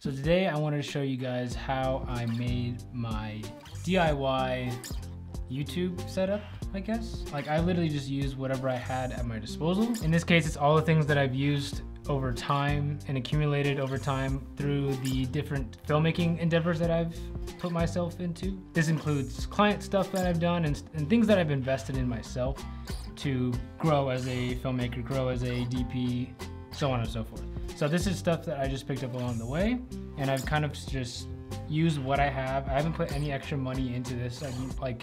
So today I wanted to show you guys how I made my DIY YouTube setup, I guess. Like I literally just used whatever I had at my disposal. In this case, it's all the things that I've used over time and accumulated over time through the different filmmaking endeavors that I've put myself into. This includes client stuff that I've done and, and things that I've invested in myself to grow as a filmmaker, grow as a DP, so on and so forth. So this is stuff that I just picked up along the way and I've kind of just used what I have. I haven't put any extra money into this. I didn't like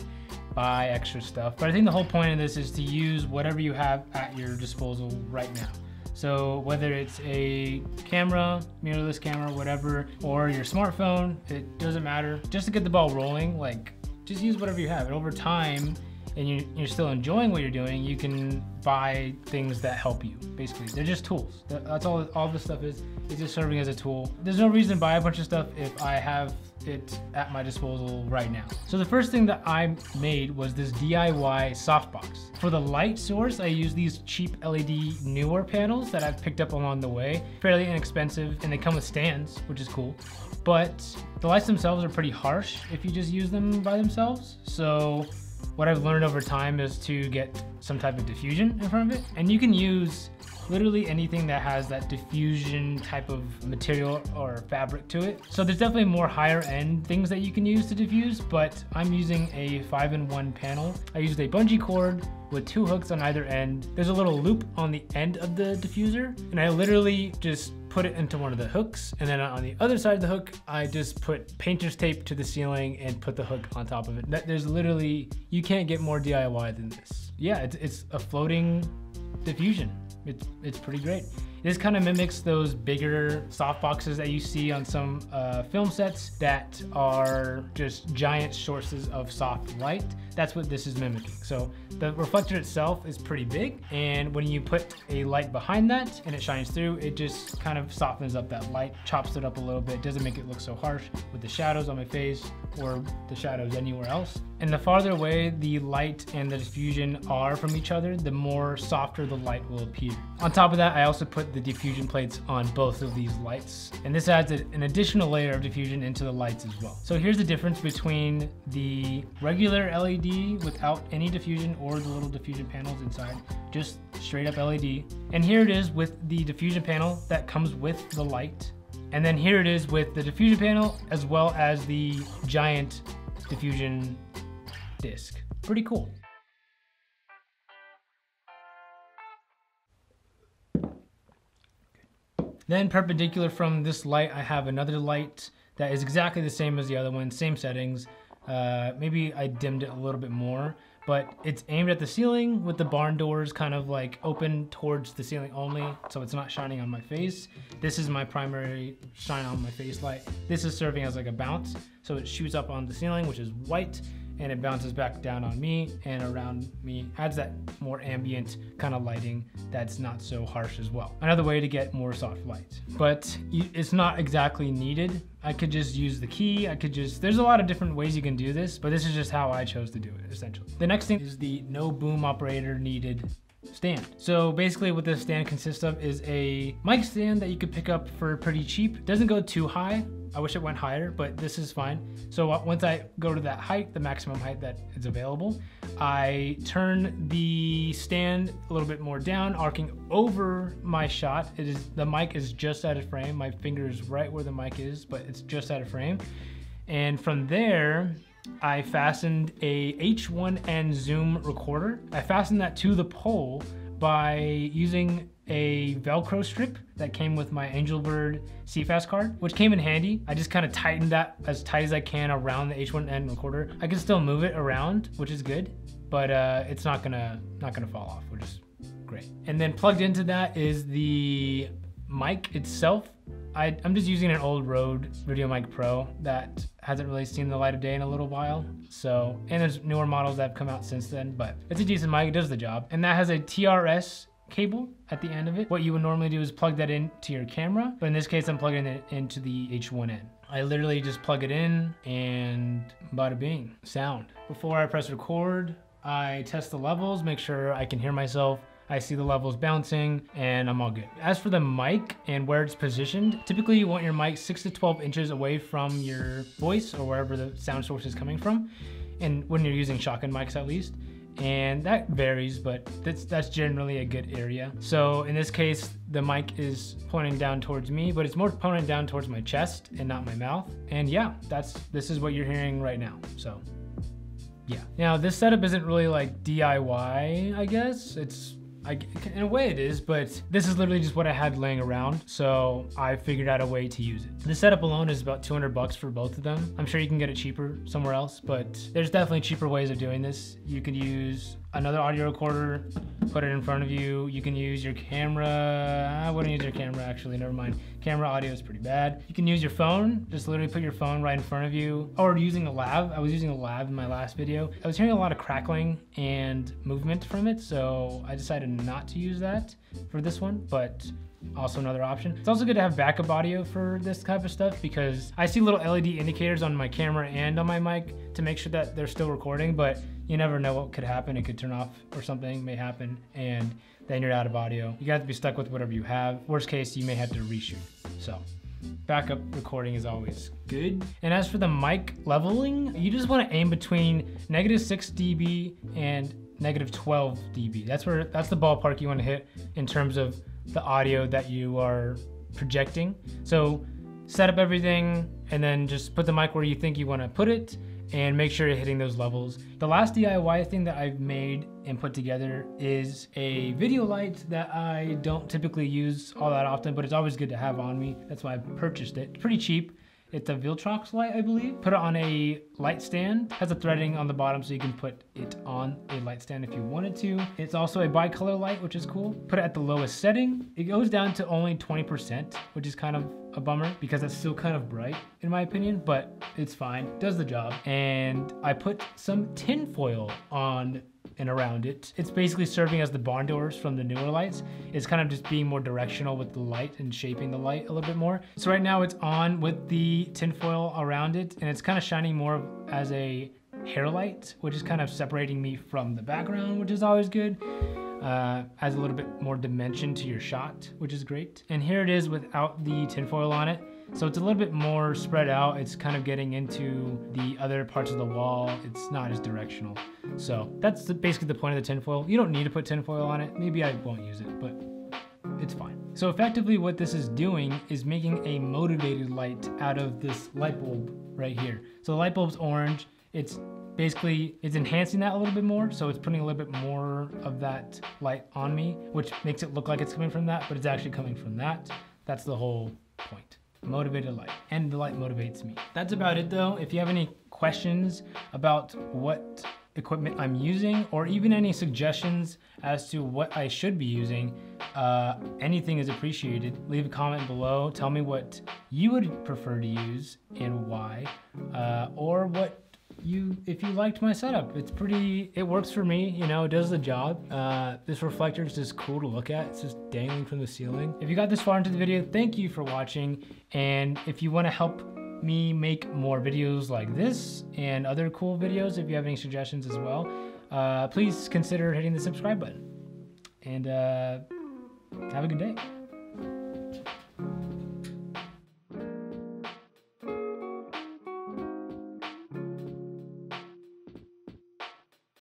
buy extra stuff. But I think the whole point of this is to use whatever you have at your disposal right now. So whether it's a camera, mirrorless camera, whatever, or your smartphone, it doesn't matter. Just to get the ball rolling, like just use whatever you have. And over time, and you're still enjoying what you're doing, you can buy things that help you. Basically, they're just tools. That's all. All this stuff is. It's just serving as a tool. There's no reason to buy a bunch of stuff if I have it at my disposal right now. So the first thing that I made was this DIY softbox. For the light source, I use these cheap LED Neewer panels that I've picked up along the way. Fairly inexpensive, and they come with stands, which is cool. But the lights themselves are pretty harsh if you just use them by themselves. So what I've learned over time is to get some type of diffusion in front of it. And you can use literally anything that has that diffusion type of material or fabric to it. So there's definitely more higher end things that you can use to diffuse, but I'm using a five in one panel. I used a bungee cord with two hooks on either end. There's a little loop on the end of the diffuser, and I literally just put it into one of the hooks. And then on the other side of the hook, I just put painter's tape to the ceiling and put the hook on top of it. There's literally, you can't get more DIY than this. Yeah, it's, it's a floating diffusion. It's, it's pretty great. This kind of mimics those bigger soft boxes that you see on some uh, film sets that are just giant sources of soft light. That's what this is mimicking. So the reflector itself is pretty big and when you put a light behind that and it shines through, it just kind of softens up that light, chops it up a little bit, doesn't make it look so harsh with the shadows on my face or the shadows anywhere else. And the farther away the light and the diffusion are from each other, the more softer the light will appear. On top of that, I also put the diffusion plates on both of these lights. And this adds an additional layer of diffusion into the lights as well. So here's the difference between the regular LED without any diffusion or the little diffusion panels inside, just straight up LED. And here it is with the diffusion panel that comes with the light. And then here it is with the diffusion panel as well as the giant diffusion disc. Pretty cool. Then perpendicular from this light, I have another light that is exactly the same as the other one, same settings. Uh, maybe I dimmed it a little bit more, but it's aimed at the ceiling with the barn doors kind of like open towards the ceiling only, so it's not shining on my face. This is my primary shine on my face light. This is serving as like a bounce, so it shoots up on the ceiling, which is white, and it bounces back down on me and around me. Adds that more ambient kind of lighting that's not so harsh as well. Another way to get more soft light. But it's not exactly needed. I could just use the key. I could just, there's a lot of different ways you can do this, but this is just how I chose to do it essentially. The next thing is the no boom operator needed stand. So basically what this stand consists of is a mic stand that you could pick up for pretty cheap. Doesn't go too high. I wish it went higher, but this is fine. So once I go to that height, the maximum height that is available, I turn the stand a little bit more down, arcing over my shot. It is The mic is just out of frame. My finger is right where the mic is, but it's just out of frame. And from there, I fastened a H1N zoom recorder. I fastened that to the pole by using a Velcro strip that came with my Angelbird CFast card, which came in handy. I just kind of tightened that as tight as I can around the H1N recorder. I can still move it around, which is good, but uh, it's not gonna not gonna fall off, which is great. And then plugged into that is the mic itself. I, am just using an old Rode VideoMic Pro that hasn't really seen the light of day in a little while. So, and there's newer models that have come out since then, but it's a decent mic, it does the job. And that has a TRS cable at the end of it. What you would normally do is plug that into your camera, but in this case, I'm plugging it into the H1N. I literally just plug it in and bada bing, sound. Before I press record, I test the levels, make sure I can hear myself I see the levels bouncing and I'm all good. As for the mic and where it's positioned, typically you want your mic six to 12 inches away from your voice or wherever the sound source is coming from. And when you're using shotgun mics at least and that varies, but that's that's generally a good area. So in this case, the mic is pointing down towards me, but it's more pointing down towards my chest and not my mouth. And yeah, that's this is what you're hearing right now. So yeah. Now this setup isn't really like DIY, I guess. It's I, in a way it is, but this is literally just what I had laying around, so I figured out a way to use it. The setup alone is about 200 bucks for both of them. I'm sure you can get it cheaper somewhere else, but there's definitely cheaper ways of doing this. You could use another audio recorder, put it in front of you. You can use your camera. I wouldn't use your camera actually, never mind. Camera audio is pretty bad. You can use your phone, just literally put your phone right in front of you. Or using a lav. I was using a lav in my last video. I was hearing a lot of crackling and movement from it, so I decided not to use that for this one, but also another option. It's also good to have backup audio for this type of stuff because I see little LED indicators on my camera and on my mic to make sure that they're still recording, but you never know what could happen. It could turn off or something may happen and then you're out of audio. You got to be stuck with whatever you have. Worst case, you may have to reshoot. So backup recording is always good. And as for the mic leveling, you just want to aim between negative 6 dB and negative 12 dB. That's where that's the ballpark you want to hit in terms of the audio that you are projecting. So set up everything and then just put the mic where you think you want to put it and make sure you're hitting those levels. The last DIY thing that I've made and put together is a video light that I don't typically use all that often, but it's always good to have on me. That's why I purchased it. Pretty cheap. It's a Viltrox light, I believe. Put it on a light stand. Has a threading on the bottom so you can put it on a light stand if you wanted to. It's also a bicolor light, which is cool. Put it at the lowest setting. It goes down to only 20%, which is kind of a bummer because it's still kind of bright in my opinion, but it's fine, does the job. And I put some tin foil on and around it. It's basically serving as the barn doors from the Neewer lights. It's kind of just being more directional with the light and shaping the light a little bit more. So right now it's on with the tinfoil around it and it's kind of shining more as a hair light, which is kind of separating me from the background, which is always good. Uh, adds a little bit more dimension to your shot, which is great. And here it is without the tinfoil on it. So it's a little bit more spread out. It's kind of getting into the other parts of the wall. It's not as directional. So that's basically the point of the tinfoil. You don't need to put tinfoil on it. Maybe I won't use it, but it's fine. So effectively what this is doing is making a motivated light out of this light bulb right here. So the light bulb's orange. It's basically, it's enhancing that a little bit more. So it's putting a little bit more of that light on me, which makes it look like it's coming from that, but it's actually coming from that. That's the whole point motivated light and the light motivates me. That's about it though. If you have any questions about what equipment I'm using or even any suggestions as to what I should be using, uh, anything is appreciated. Leave a comment below. Tell me what you would prefer to use and why, uh, or what you if you liked my setup. It's pretty, it works for me, you know, it does the job. Uh, this reflector is just cool to look at. It's just dangling from the ceiling. If you got this far into the video, thank you for watching. And if you wanna help me make more videos like this and other cool videos, if you have any suggestions as well, uh, please consider hitting the subscribe button. And uh, have a good day.